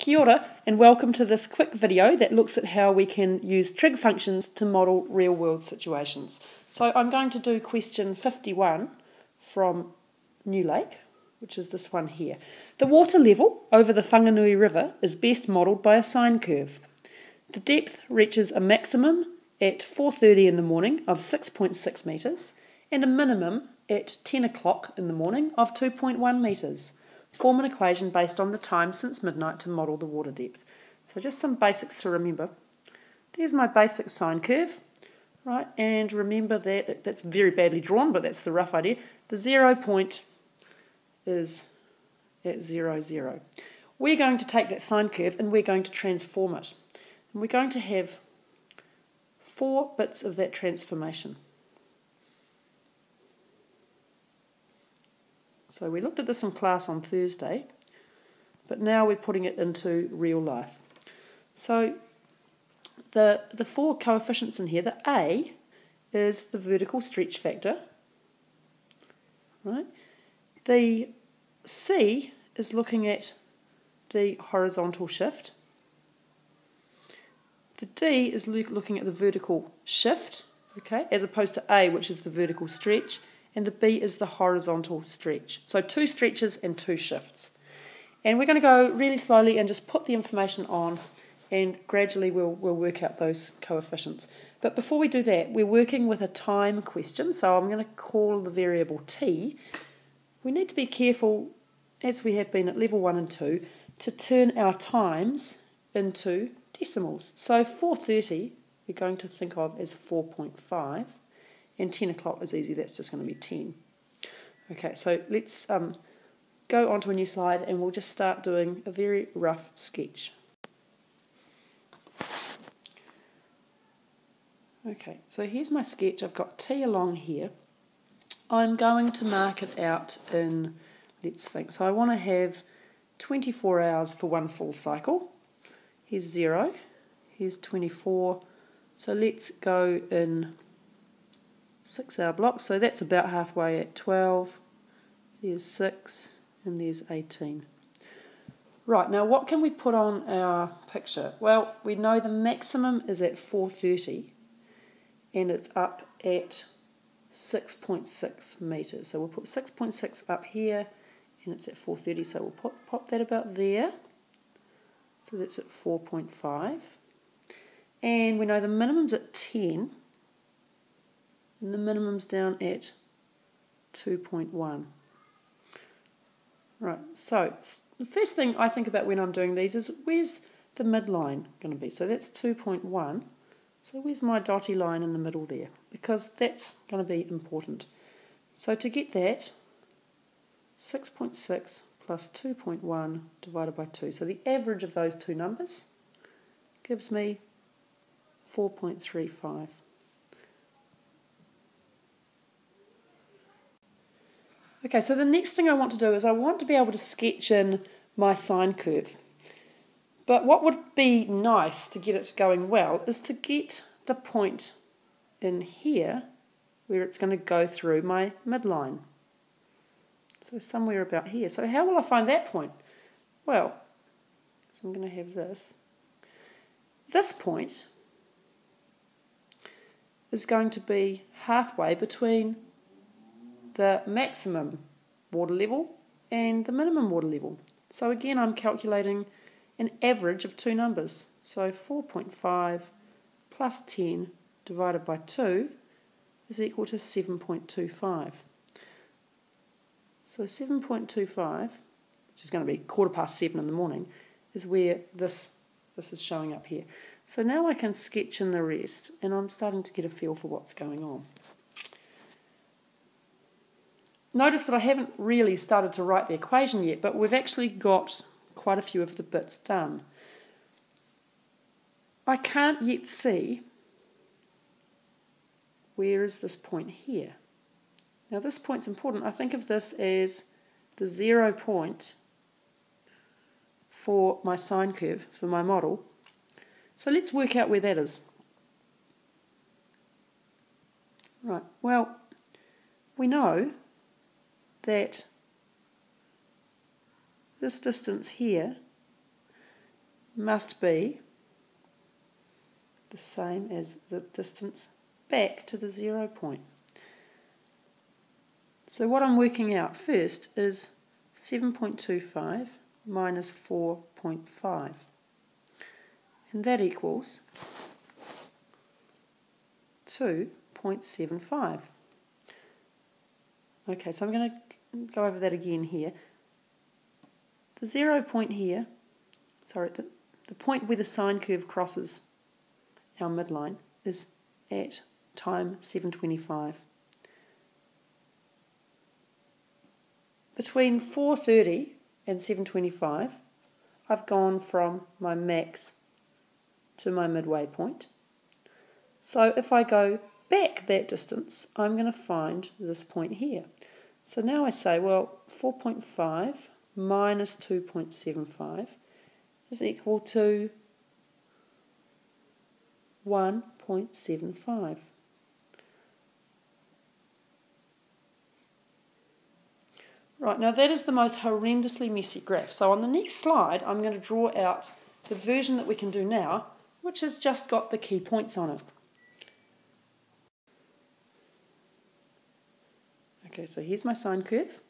Kia ora and welcome to this quick video that looks at how we can use trig functions to model real world situations. So I'm going to do question 51 from Nulake, which is this one here. The water level over the Whanganui River is best modelled by a sine curve. The depth reaches a maximum at 4.30 in the morning of 6.6 metres and a minimum at 10 o'clock in the morning of 2.1 metres. Form an equation based on the time since midnight to model the water depth. So just some basics to remember. There's my basic sine curve, right? And remember that that's very badly drawn, but that's the rough idea. The zero point is at zero, zero. We're going to take that sine curve and we're going to transform it. And we're going to have four bits of that transformation. So we looked at this in class on Thursday, but now we're putting it into real life. So the, the four coefficients in here, the A is the vertical stretch factor, right? The C is looking at the horizontal shift. The D is looking at the vertical shift, okay, as opposed to A, which is the vertical stretch and the B is the horizontal stretch. So two stretches and two shifts. And we're going to go really slowly and just put the information on and gradually we'll, we'll work out those coefficients. But before we do that, we're working with a time question, so I'm going to call the variable t. We need to be careful, as we have been at level 1 and 2, to turn our times into decimals. So 430 we're going to think of as 4.5 and 10 o'clock is easy, that's just going to be 10. Okay, so let's um, go on to a new slide and we'll just start doing a very rough sketch. Okay, so here's my sketch. I've got T along here. I'm going to mark it out in, let's think, so I want to have 24 hours for one full cycle. Here's 0, here's 24. So let's go in six hour blocks, so that's about halfway at 12. There's 6 and there's 18. Right, now what can we put on our picture? Well, we know the maximum is at 430 and it's up at 6.6 metres. So we'll put 6.6 up here and it's at 430, so we'll pop, pop that about there. So that's at 4.5. And we know the minimum's at 10 and the minimum's down at 2.1. Right, so the first thing I think about when I'm doing these is where's the midline going to be? So that's 2.1. So where's my dotty line in the middle there? Because that's going to be important. So to get that, 6.6 plus 2.1 divided by 2. So the average of those two numbers gives me 4.35. Okay, so the next thing I want to do is I want to be able to sketch in my sine curve. But what would be nice to get it going well is to get the point in here where it's going to go through my midline. So somewhere about here. So how will I find that point? Well, so I'm going to have this. This point is going to be halfway between the maximum water level and the minimum water level. So again, I'm calculating an average of two numbers. So 4.5 plus 10 divided by 2 is equal to 7.25. So 7.25, which is going to be quarter past 7 in the morning, is where this, this is showing up here. So now I can sketch in the rest, and I'm starting to get a feel for what's going on. Notice that I haven't really started to write the equation yet, but we've actually got quite a few of the bits done. I can't yet see where is this point here. Now this point's important. I think of this as the zero point for my sine curve, for my model. So let's work out where that is. Right, well, we know that this distance here must be the same as the distance back to the zero point. So what I'm working out first is 7.25 minus 4.5 and that equals 2.75. Okay, so I'm going to go over that again here. The zero point here, sorry, the, the point where the sine curve crosses our midline is at time 725. Between 4.30 and 7.25, I've gone from my max to my midway point. So if I go back that distance, I'm going to find this point here. So now I say, well, 4.5 minus 2.75 is equal to 1.75. Right, now that is the most horrendously messy graph. So on the next slide, I'm going to draw out the version that we can do now, which has just got the key points on it. Okay, so here's my sine curve.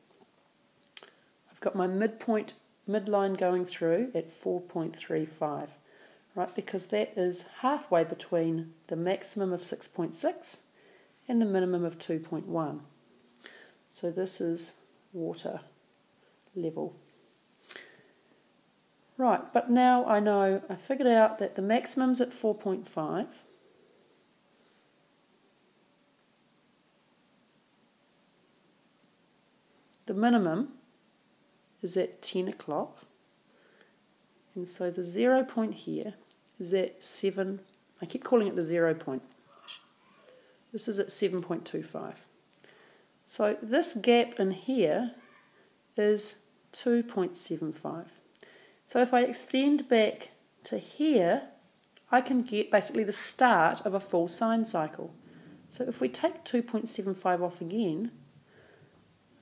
I've got my midpoint, midline going through at 4.35, right, because that is halfway between the maximum of 6.6 and the minimum of 2.1. So this is water level. Right, but now I know, I figured out that the maximum's at 4.5. minimum is at 10 o'clock. And so the zero point here is at 7, I keep calling it the zero point. This is at 7.25. So this gap in here is 2.75. So if I extend back to here, I can get basically the start of a full sine cycle. So if we take 2.75 off again,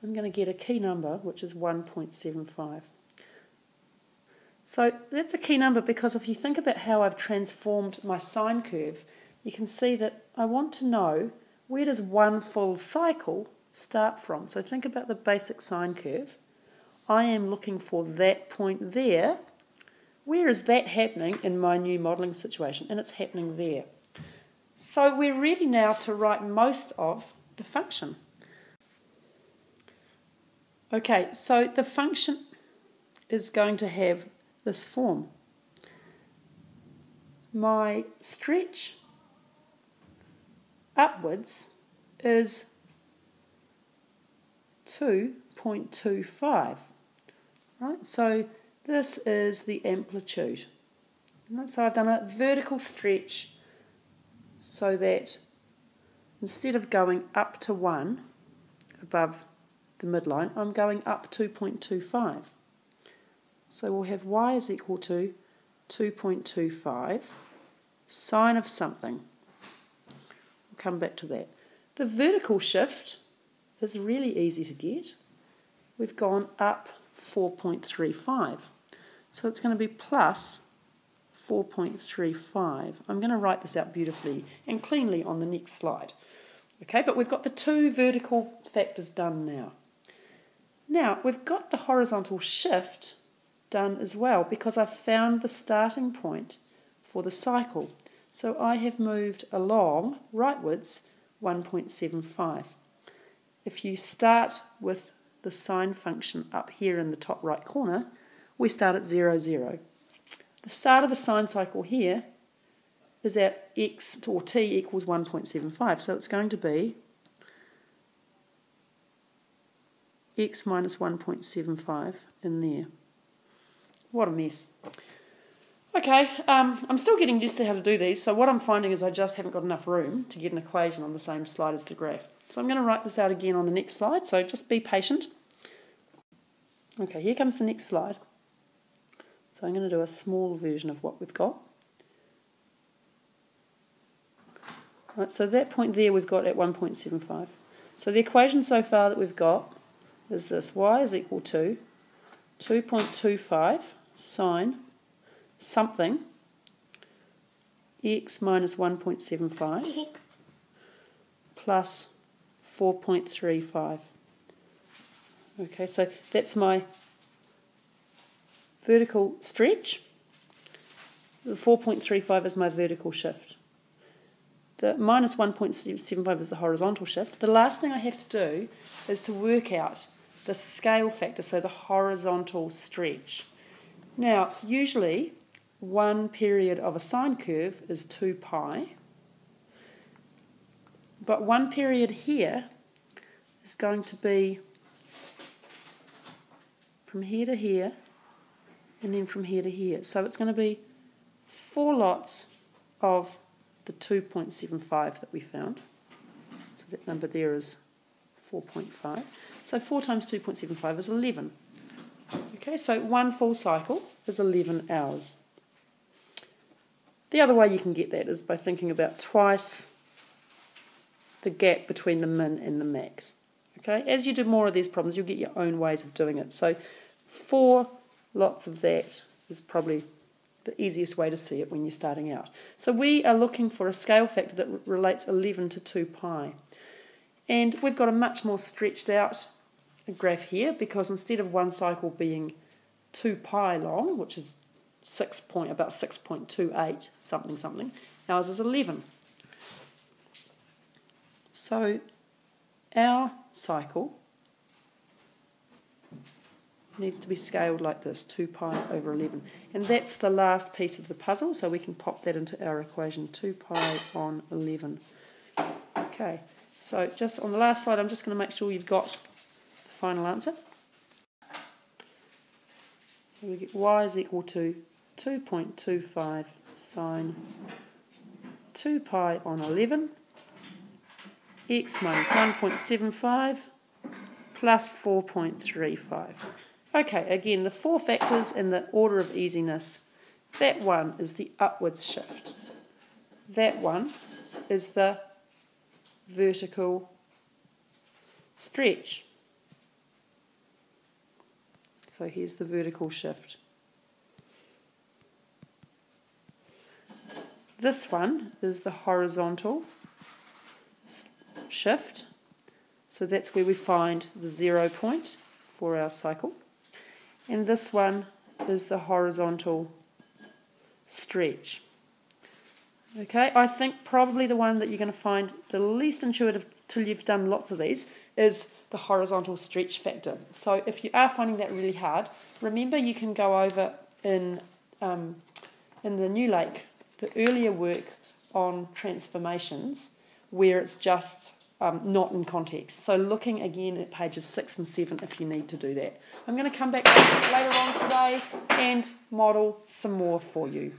I'm going to get a key number, which is 1.75. So that's a key number because if you think about how I've transformed my sine curve, you can see that I want to know where does one full cycle start from. So think about the basic sine curve. I am looking for that point there. Where is that happening in my new modelling situation? And it's happening there. So we're ready now to write most of the function. Okay, so the function is going to have this form. My stretch upwards is 2.25. Right, so this is the amplitude. Right, so I've done a vertical stretch so that instead of going up to 1 above the midline, I'm going up 2.25. So we'll have y is equal to 2.25 sine of something. We'll come back to that. The vertical shift is really easy to get. We've gone up 4.35. So it's going to be plus 4.35. I'm going to write this out beautifully and cleanly on the next slide. Okay, but we've got the two vertical factors done now. Now, we've got the horizontal shift done as well because I've found the starting point for the cycle. So I have moved along rightwards 1.75. If you start with the sine function up here in the top right corner, we start at 0, 0. The start of a sine cycle here is at x or t equals 1.75, so it's going to be x minus 1.75 in there. What a mess. Okay, um, I'm still getting used to how to do these, so what I'm finding is I just haven't got enough room to get an equation on the same slide as the graph. So I'm going to write this out again on the next slide, so just be patient. Okay, here comes the next slide. So I'm going to do a small version of what we've got. Right, so that point there we've got at 1.75. So the equation so far that we've got is this. y is equal to 2.25 sine something x minus 1.75 plus 4.35. Okay, so that's my vertical stretch. The 4.35 is my vertical shift. The minus 1.75 is the horizontal shift. The last thing I have to do is to work out the scale factor, so the horizontal stretch. Now, usually one period of a sine curve is 2 pi, but one period here is going to be from here to here and then from here to here. So it's going to be four lots of the 2.75 that we found. So that number there is 4.5. So 4 times 2.75 is 11. Okay, so one full cycle is 11 hours. The other way you can get that is by thinking about twice the gap between the min and the max. Okay, as you do more of these problems, you'll get your own ways of doing it. So four lots of that is probably the easiest way to see it when you're starting out. So we are looking for a scale factor that relates 11 to 2 pi. And we've got a much more stretched out graph here because instead of one cycle being 2 pi long, which is 6 point, about 6.28 something something, ours is 11. So our cycle needs to be scaled like this, 2 pi over 11. And that's the last piece of the puzzle, so we can pop that into our equation, 2 pi on 11. Okay, so just on the last slide, I'm just going to make sure you've got final answer. So we get y is equal to 2.25 sine 2 pi on 11, x minus 1.75 plus 4.35. Okay, again, the four factors in the order of easiness. That one is the upwards shift. That one is the vertical stretch. So here's the vertical shift. This one is the horizontal shift. So that's where we find the zero point for our cycle. And this one is the horizontal stretch. Okay, I think probably the one that you're going to find the least intuitive till you've done lots of these is the horizontal stretch factor. So if you are finding that really hard, remember you can go over in um, in the Nulake the earlier work on transformations where it's just um, not in context. So looking again at pages 6 and 7 if you need to do that. I'm going to come back later on today and model some more for you.